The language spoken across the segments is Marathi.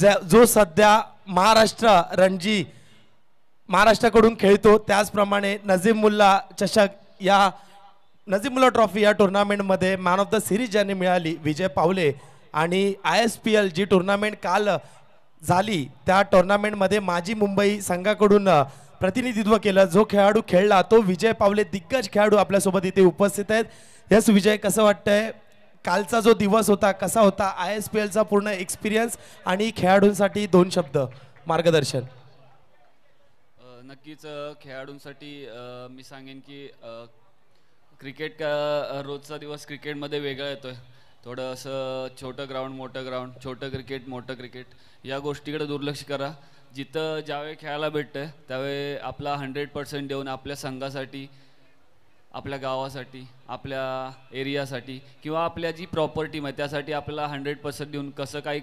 जो सध्या महाराष्ट्र रणजी महाराष्ट्राकडून खेळतो त्याचप्रमाणे नजीम मुल्ला चषक या नजीमुल्ला ट्रॉफी या टुर्नामेंटमध्ये मॅन ऑफ द सिरीज ज्यांनी मिळाली विजय पावले आणि I S P L G tournament काल झाली त्या टुर्नामेंटमध्ये माजी मुंबई संघाकडून प्रतिनिधित्व केलं. जो खेळाडू खेळला तो विजय पावले दिग्गज खेळाडू आपल्यासोबत इथे उपस्थित आहेत. यस विजय कसं वाटतंय? कालचा जो दिवस होता कसा होता आय एस पी एलचा पूर्ण एक्सपिरियन्स आणि खेळाडूंसाठी दोन शब्द मार्गदर्शन. नक्कीच खेळाडूंसाठी मी सांगेन की क्रिकेट का रोजचा दिवस क्रिकेटमध्ये वेगळा येतोय. थोडं असं छोटं ग्राउंड मोठं ग्राउंड छोटं क्रिकेट मोठं क्रिकेट या गोष्टीकडे दुर्लक्ष करा. जिथं ज्यावेळी खेळायला भेटतं त्यावेळी आपला हंड्रेड पर्सेंट देऊन आपल्या संघासाठी आपल्या गावासाठी आपल्या एरियासाठी किंवा आपल्या जी प्रॉपर्टी आहे त्यासाठी आपल्याला हंड्रेड पर्सेंट देऊन कसं काय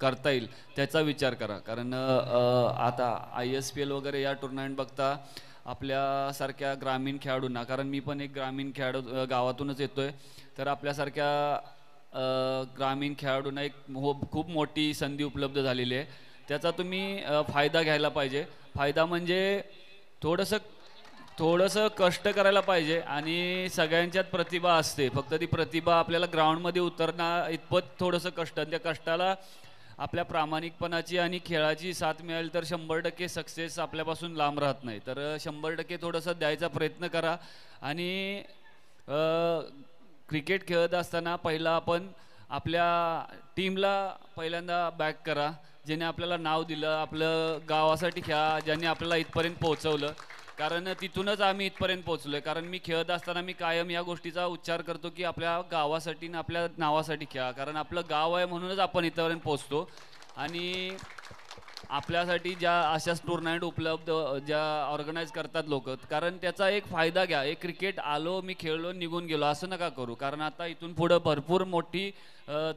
करता येईल त्याचा विचार करा. कारण आता आय एस पी एल वगैरे या टुर्नामेंट बघता आपल्यासारख्या ग्रामीण खेळाडूंना कारण मी पण एक ग्रामीण खेळाडू गावातूनच गावातूनच येतोय तर आपल्यासारख्या ग्रामीण खेळाडूंना एक हो खूप मोठी संधी उपलब्ध झालेली आहे. त्याचा तुम्ही फायदा घ्यायला पाहिजे. फायदा म्हणजे थोडंसं थोडंसं कष्ट करायला पाहिजे आणि सगळ्यांच्यात प्रतिभा असते. फक्त ती प्रतिभा आपल्याला ग्राउंडमध्ये उतरणं इतपत थोडंसं कष्ट आणि त्या कष्टाला आपल्या प्रामाणिकपणाची आणि खेळाची साथ मिळाली तर शंभर टक्के सक्सेस आपल्यापासून लांब राहत नाही. तर शंभर टक्के थोडंसं द्यायचा प्रयत्न करा आणि क्रिकेट खेळत असताना पहिला आपण आपल्या टीमला पहिल्यांदा बॅक करा. ज्याने आपल्याला नाव दिलं आपलं गावासाठी खेळा ज्यांनी आपल्याला इथपर्यंत पोहोचवलं. कारण तिथूनच आम्ही इथपर्यंत पोहोचलोय. कारण मी खेळत असताना मी कायम या गोष्टीचा उच्चार करतो की आपल्या गावासाठी आणि आपल्या नावासाठी खेळा. कारण आपलं गाव आहे म्हणूनच आपण इथपर्यंत पोहोचतो. आणि आपल्यासाठी ज्या अशाच टुर्नामेंट उपलब्ध ज्या ऑर्गनाईज करतात लोक कारण त्याचा एक फायदा घ्या. एक क्रिकेट आलो मी खेळलो निघून गेलो असं नका करू. कारण आता इथून पुढं भरपूर मोठी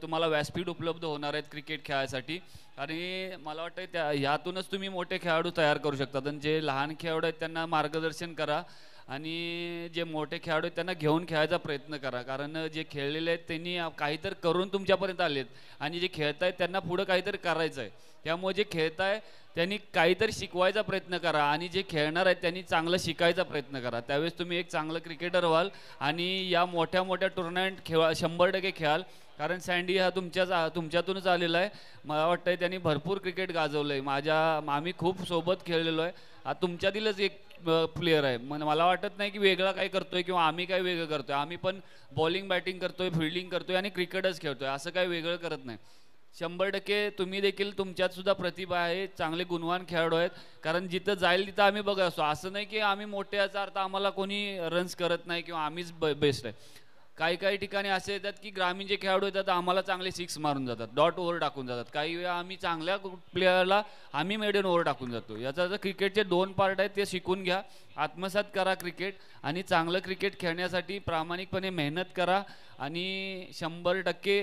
तुम्हाला व्यासपीठ उपलब्ध होणार आहेत क्रिकेट खेळायसाठी. आणि मला वाटतं त्या यातूनच तुम्ही मोठे खेळाडू तयार करू शकतात. आणि जे लहान खेळाडू आहेत त्यांना मार्गदर्शन करा. आणि जे मोठे खेळाडू आहेत त्यांना घेऊन खेळायचा प्रयत्न करा. कारण जे खेळलेले आहेत त्यांनी काहीतरी करून तुमच्यापर्यंत आलेत आणि जे खेळत आहेत त्यांना पुढं काहीतरी करायचं आहे. त्यामुळे जे खेळत आहे त्यांनी काहीतरी शिकवायचा प्रयत्न करा. आणि जे खेळणार आहेत त्यांनी चांगलं शिकायचा प्रयत्न करा. त्यावेळेस तुम्ही एक चांगलं क्रिकेटर व्हाल आणि या मोठ्या मोठ्या टुर्नामेंट खेळा शंभर टक्के खेळाल. कारण सँडी हा तुमच्याच तुमच्यातूनच आलेला आहे. मला वाटतं त्यांनी भरपूर क्रिकेट गाजवलं आहे माझ्या आम्ही खूप सोबत खेळलेलो आहे. तुमच्यातीलच एक प्लेअर आहे मन मला वाटत नाही की वेगळा काय करतोय किंवा आम्ही काय वेगळं करतोय. आम्ही पण बॉलिंग बॅटिंग करतोय फिल्डिंग करतोय आणि क्रिकेटच खेळतोय. असं काही वेगळं करत नाही. शंभर टक्के तुम्ही देखील तुमच्यात सुद्धा प्रतिभा आहे चांगले गुणवान खेळाडू आहेत. कारण जिथं जाईल तिथं आम्ही बघत असतो. असं नाही की आम्ही मोठे याचा अर्थ आम्हाला कोणी रन्स करत नाही किंवा आम्हीच बेस्ट आहे. काही काही ठिकाणी असे येतात की ग्रामीण जे खेळाडू येतात आम्हाला चांगले सिक्स मारून जातात डॉट ओव्हर टाकून जातात. काही वेळा आम्ही चांगल्या प्लेयरला आम्ही मेडन ओव्हर टाकून जातो. याचा जर क्रिकेटचे दोन पार्ट आहेत ते शिकून घ्या. आत्मसात करा क्रिकेट आणि चांगलं क्रिकेट खेळण्यासाठी प्रामाणिकपणे मेहनत करा आणि शंभर टक्के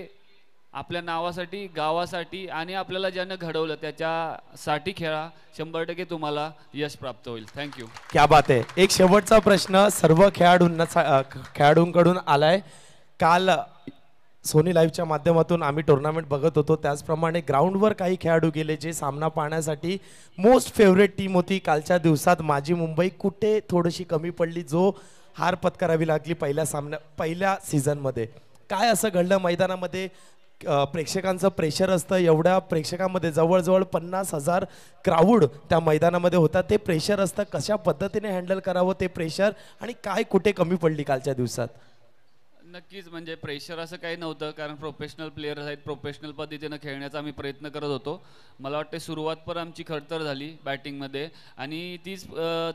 आपल्या नावासाठी गावासाठी आणि आपल्याला ज्यानं घडवलं त्याच्यासाठी खेळा. शंभर टक्के तुम्हाला यश प्राप्त होईल. थँक्यू क्या बात आहे. एक शेवटचा प्रश्न सर्व खेळाडूंना सा- खेळाडूंकडून आलाय. काल सोनी लाईव्हच्या माध्यमातून आम्ही टुर्नामेंट बघत होतो. त्याचप्रमाणे ग्राउंडवर काही खेळाडू गेले जे सामना पाहण्यासाठी मोस्ट फेवरेट टीम होती. कालच्या दिवसात माझी मुंबई कुठे थोडीशी कमी पडली जो हार पत्करावी लागली पहिल्या सामन्या पहिल्या सीझनमध्ये काय असं घडलं मैदानामध्ये? प्रेक्षकांचं प्रेशर असतं. एवढ्या प्रेक्षकामध्ये जवळजवळ पन्नास हजार क्राऊड त्या मैदानामध्ये होता. ते प्रेशर असतं. कशा पद्धतीने हँडल करावं ते प्रेशर आणि काय कुठे कमी पडली कालच्या दिवसात? नक्कीच म्हणजे प्रेशर असं काही नव्हतं. कारण प्रोफेशनल प्लेयर्स आहेत. प्रोफेशनल पद्धतीनं खेळण्याचा आम्ही प्रयत्न करत होतो. मला वाटते सुरुवात पण आमची खडतर झाली बॅटिंगमध्ये आणि तीच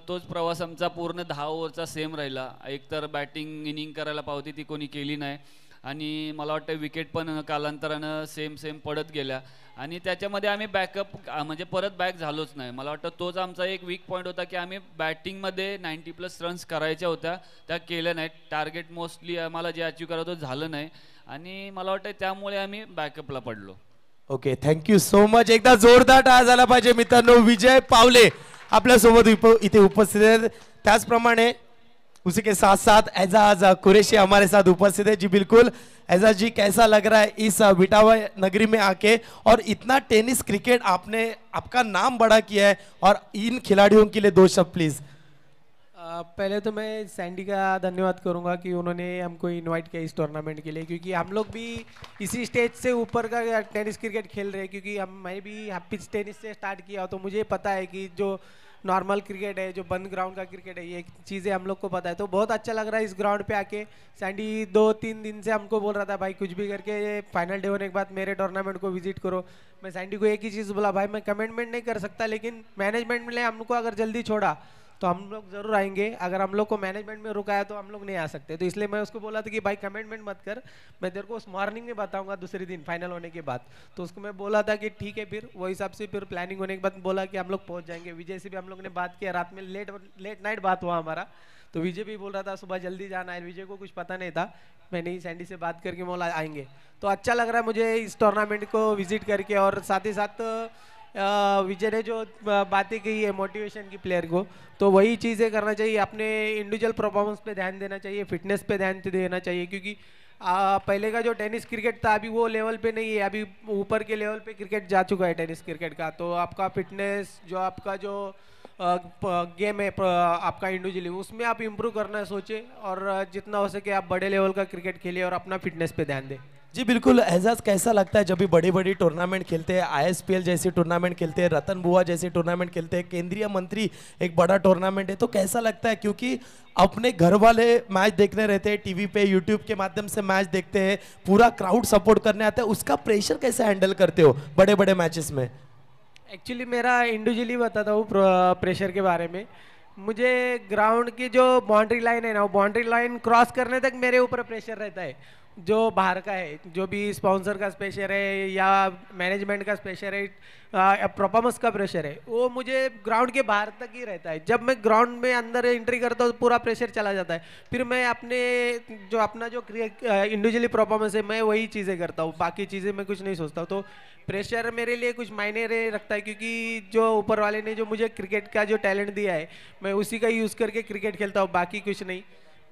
तोच प्रवास आमचा पूर्ण दहा ओव्हरचा सेम राहिला. एकतर बॅटिंग इनिंग करायला पावती ती कोणी केली नाही. आणि मला वाटतं विकेट पण कालांतरानं सेम सेम पडत गेल्या. आणि त्याच्यामध्ये आम्ही बॅकअप म्हणजे परत बॅक झालोच नाही. मला वाटतं तोच आमचा एक वीक पॉईंट होता की आम्ही बॅटिंगमध्ये नाईन्टी प्लस रन्स करायच्या होत्या. त्या केल्या नाहीत. टार्गेट मोस्टली आम्हाला जे अचीव करायचं झालं नाही. आणि मला वाटतं त्यामुळे आम्ही बॅकअपला पडलो. ओके थँक्यू सो मच एकदा जोरदार टाळा झाला पाहिजे मित्रांनो. विजय पावले आपल्यासोबत उप इथे उपस्थित आहेत. त्याचप्रमाणे उसी के साथ साथ एजाज कुरेशी हमारे साथ उपस्थित है। जी, बिल्कुल। एजाज जी, कैसा लग रहा है इस बिटावा नगरी में आके? और इतना टेनिस क्रिकेट आपने, आपका नाम बड़ा किया है और इन खिलाड़ियों के लिए दो शब्द, प्लीज़। पहले तो मैं सैंडी का धन्यवाद करूँगा कि उन्होंने हमको इनवाइट किया इस टूर्नामेंट के लिए, क्योंकि हम लोग भी इसी स्टेज से ऊपर का टेनिस क्रिकेट खेल रहे हैं, क्योंकि हम, मैं भी पिच टेनिस से स्टार्ट किया तो मुझे पता है कि जो नॉर्मल क्रिकेट है, जो बंद ग्राउंड का क्रिकेट है, ये चीज़ें हम लोग को पता है। तो बहुत अच्छा लग रहा है इस ग्राउंड पे आके। सैंडी दो तीन दिन से हमको बोल रहा था, भाई कुछ भी करके फाइनल डे होने के बाद मेरे टूर्नामेंट को विज़िट करो। मैं सैंडी को एक ही चीज़ बोला, भाई मैं कमेंटमेंट नहीं कर सकता, लेकिन मैनेजमेंट ने हमको अगर जल्दी छोड़ा तो हम लोग ज़रूर आएँगे। अगर हम लोग को मैनेजमेंट में रुकाया तो हम लोग नहीं आ सकते। तो इसलिए मैं उसको बोला था कि, भाई कमेंटमेंट मत कर। मैं तेरे को उस मॉर्निंग में बताऊँगा दूसरे दिन फाइनल होने के बाद। तो उसको मैं बोला था कि, ठीक है फिर। वो हिसाब से फिर प्लानिंग होने के बाद बोला कि, हम लोग पहुँच जाएँगे। विजय से भी हम लोग ने बात किया। रात में लेट लेट नाइट बात हुआ हमारा। तो विजय भी बोल रहा था, सुबह जल्दी जाना है। विजय को कुछ पता नहीं था। मैंने ही सैंडी से बात करके बोला, आएँगे। तो अच्छा लग रहा है मुझे इस टूर्नामेंट को विज़िट करके और साथ ही साथ विजय ने जो बातें कही है मोटिवेशन की प्लेयर को तो वही चीज़ें करना चाहिए। अपने इंडिविजुअल परफॉर्मेंस पे ध्यान देना चाहिए फिटनेस पे ध्यान देना चाहिए क्योंकि आ, पहले का जो टेनिस क्रिकेट था अभी वो लेवल पे नहीं है। अभी ऊपर के लेवल पे क्रिकेट जा चुका है टेनिस क्रिकेट का। तो आपका फिटनेस जो आपका जो गेम है आपका इंडिविजुअली उसमें आप इम्प्रूव करना सोचें और जितना हो सके आप बड़े लेवल का क्रिकेट खेलिए और अपना फिटनेस पे ध्यान दें। जी, बिल्कुल एजाज कैसा लगता है जब भी बड़ी बड़ी टूर्नामेंट खेलते हैं? आईएसपीएल जैसी टूर्नामेंट खेलते हैं, रतन बुआ जैसी टूर्नामेंट खेलते हैं, केंद्रीय मंत्री एक बड़ा टूर्नामेंट है तो कैसा लगता है? क्योंकि अपने घर वाले मैच देखने रहते हैं टीवी पे यूट्यूब के माध्यम से मैच देखते हैं, पूरा क्राउड सपोर्ट करने आता है, उसका प्रेशर कैसे हैंडल करते हो बड़े बड़े मैचेस में? एक्चुअली मेरा इंडिविजुअली बताता हूँ प्रेशर के बारे में। मुझे ग्राउंड की जो बाउंड्री लाइन है ना, वो बाउंड्री लाइन क्रॉस करने तक मेरे ऊपर प्रेशर रहता है। जो बाहर का है, जो भी स्पॉन्सर का प्रेशर है या मैनेजमेंट का प्रेशर है परफॉर्मेंस का प्रेशर है, वो मुझे ग्राउंड के बाहर तक ही रहता है। जब मैं ग्राउंड में अंदर एंट्री करता हूँ तो पूरा प्रेशर चला जाता है। फिर मैं अपने, जो अपना जो इंडिविजुअली परफॉर्मेंस है, मैं वही चीज़ें करता हूँ। बाकी चीज़ें मैं कुछ नहीं सोचता तो प्रेशर मेरे लिए कुछ मायने रखता है, क्योंकि जो ऊपर वाले ने जो मुझे क्रिकेट का जो टैलेंट दिया है, मैं उसी का यूज़ करके क्रिकेट खेलता हूँ, बाकी कुछ नहीं।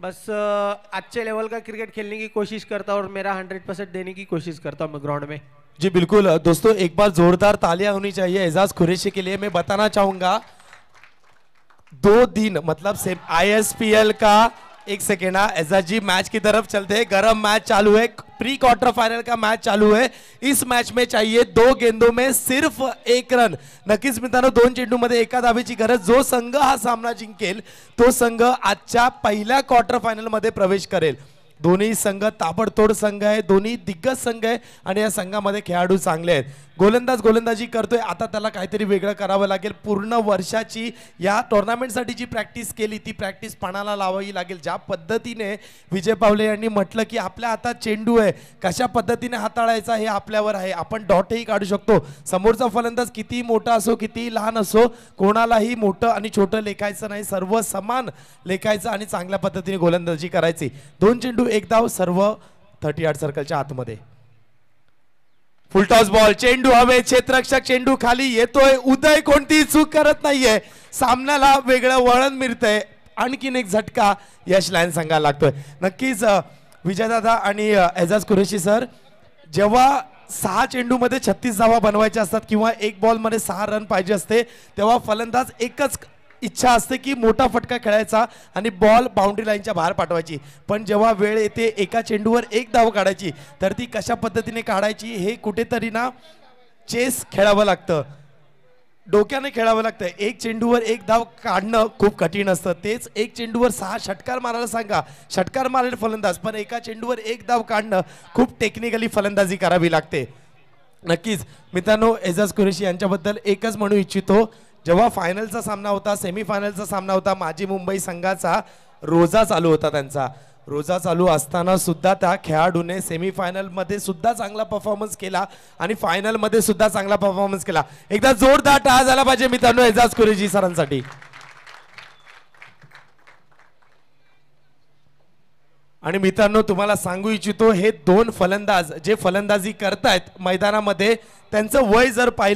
बस अच्छे लेवल का क्रिकेट खेलने की कोशिश करता हूँ और मेरा हंड्रेड परसेंट देने की कोशिश करता हूँ मैं ग्राउंड में। जी, बिल्कुल। दोस्तों, एक बार जोरदार तालियाँ होनी चाहिए एजाज खुरेशी के लिए। मैं बताना चाहूँगा, दो दिन मतलब से आईएसपीएल का एक सेकेंड एजाज जी मैच की तरफ चलते हैं. गरम मैच चालू है. प्री क्वार्टर फाइनल का मैच चालू है. इस मैच में चाहिए दो गेंदों में सिर्फ एक रन. नक्कीच मित्रांनो दोन चेंडूमध्ये एका धावेची गरज. जो संघ हा सामना जिंकेल तो संघ आजच्या पहिल्या क्वार्टर फायनलमध्ये प्रवेश करेल. दोन्ही संघ ताबडतोड संघ आहे दोन्ही दिग्गज संघ आहे आणि या संघामध्ये खेळाडू चांगले आहेत. गोलंदाज गोलंदाजी करतोय आता त्याला काहीतरी वेगळं करावं लागेल. पूर्ण वर्षाची या टोर्नामेंटसाठी जी प्रॅक्टिस केली ती प्रॅक्टिस पणाला लावावी लागेल. ज्या पद्धतीने विजय पावले यांनी म्हटलं की आपल्या हातात चेंडू आहे कशा पद्धतीने हाताळायचा हे आपल्यावर आहे. आपण डॉटही काढू शकतो. समोरचा फलंदाज किती मोठा असो किती लहान असो कोणालाही मोठं आणि छोटं लेखायचं नाही. सर्व समान लेखायचं आणि चांगल्या पद्धतीने गोलंदाजी करायची. दोन चेंडू एक धाव सर्व थर्टी आठ सर्कलच्या आतमध्ये फुलटॉस बॉल चेंडू हवे क्षेत्ररक्षक चेंडू खाली येतोय. उदय कोणती चूक करत नाहीये. सामन्याला वेगळं वळण मिळतंय. आणखीन एक झटका यश लाईन संघाला लागतोय. नक्कीच विजयदादा आणि एजाज कुरेशी सर जेव्हा सहा चेंडूमध्ये छत्तीस धावा बनवायच्या असतात किंवा एक बॉलमध्ये सहा रन पाहिजे असते तेव्हा फलंदाज एकच इच्छा असते की मोठा फटका खेळायचा आणि बॉल बाउंड्री लाईनच्या बाहेर पाठवायची. पण जेव्हा वेळ येते एका चेंडूवर एक धाव काढायची तर ती कशा पद्धतीने काढायची हे कुठेतरी ना चेस खेळावं लागतं. डोक्याने खेळावं लागतं. एक चेंडूवर एक धाव काढणं खूप कठीण असतं. तेच एक चेंडूवर सहा षटकार मारायला सांगा. षटकार मारेल फलंदाज पण एका चेंडूवर एक धाव काढणं खूप टेक्निकली फलंदाजी करावी लागते. नक्कीच. मित्रांनो एजाज कुरेशी यांच्याबद्दल एकच म्हणू इच्छितो. जेव्हा फायनलचा सामना होता सेमीफायनलचा सामना होता माजी मुंबई संघाचा रोजा चालू होता त्यांचा. रोजा चालू असताना सुद्धा त्या खेळाडूने सेमीफायनलमध्ये सुद्धा चांगला परफॉर्मन्स केला आणि फायनलमध्ये सुद्धा चांगला परफॉर्मन्स केला. एकदा जोरदार टाळा झाला पाहिजे मित्रांनो एजाज कुरेजी सरांसाठी. आणि मित्रांनो तुम्हाला सांगू इच्छितो हे दोन फलंदाज जे फलंदाजी करतायत मैदानामध्ये त्यांचं वय जर पाहिलं